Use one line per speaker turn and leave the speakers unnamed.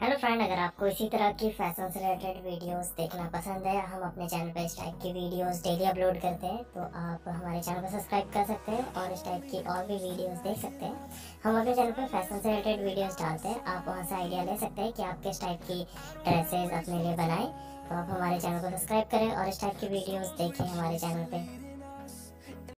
Hello friend अगर आपको इसी तरह की फ़ैशन से रिलेटेड वीडियोस देखना पसंद है, हम अपने चैनल पर इस टाइप की वीडियोस डेली अपलोड करते हैं तो आप हमारे चैनल को सब्सक्राइब कर सकते हैं और इस टाइप की और भी वीडियोस देख सकते हैं। हम अपने चैनल पर फ़ैशन से रिलेटेड वीडियोस डालते हैं, आप वहाँ से आइडिया ले सकते हैं कि आप किस टाइप की ड्रेसेज अपने लिए बनाएँ। तो आप हमारे चैनल को सब्सक्राइब करें और इस टाइप की वीडियोज़ देखें हमारे चैनल पर